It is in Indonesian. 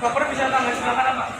Bapak bisa tambah silakan apa?